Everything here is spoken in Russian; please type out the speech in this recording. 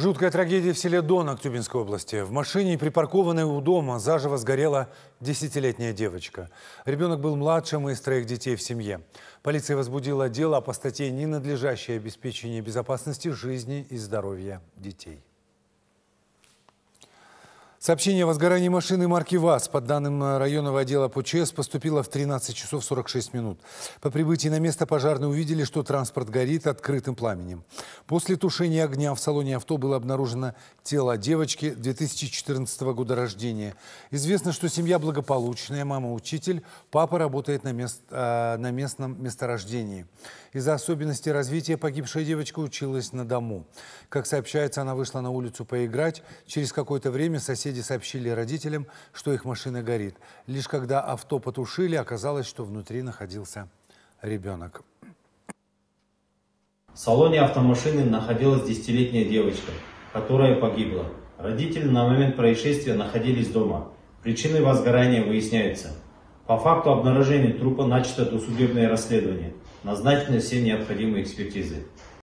Жуткая трагедия в селе Донок Тюбинской области. В машине, припаркованной у дома, заживо сгорела десятилетняя девочка. Ребенок был младшим из троих детей в семье. Полиция возбудила дело по статье «Ненадлежащее обеспечение безопасности жизни и здоровья детей». Сообщение о возгорании машины марки ВАЗ по данным районного отдела ПЧС поступило в 13 часов 46 минут. По прибытии на место пожарные увидели, что транспорт горит открытым пламенем. После тушения огня в салоне авто было обнаружено тело девочки 2014 года рождения. Известно, что семья благополучная, мама учитель, папа работает на, мест, э, на местном месторождении. Из-за особенностей развития погибшая девочка училась на дому. Как сообщается, она вышла на улицу поиграть. Через какое-то время соседи сообщили родителям, что их машина горит. Лишь когда авто потушили, оказалось, что внутри находился ребенок. В салоне автомашины находилась десятилетняя девочка, которая погибла. Родители на момент происшествия находились дома. Причины возгорания выясняются. По факту обнаружения трупа начато досудебное расследование. Назначены все необходимые экспертизы.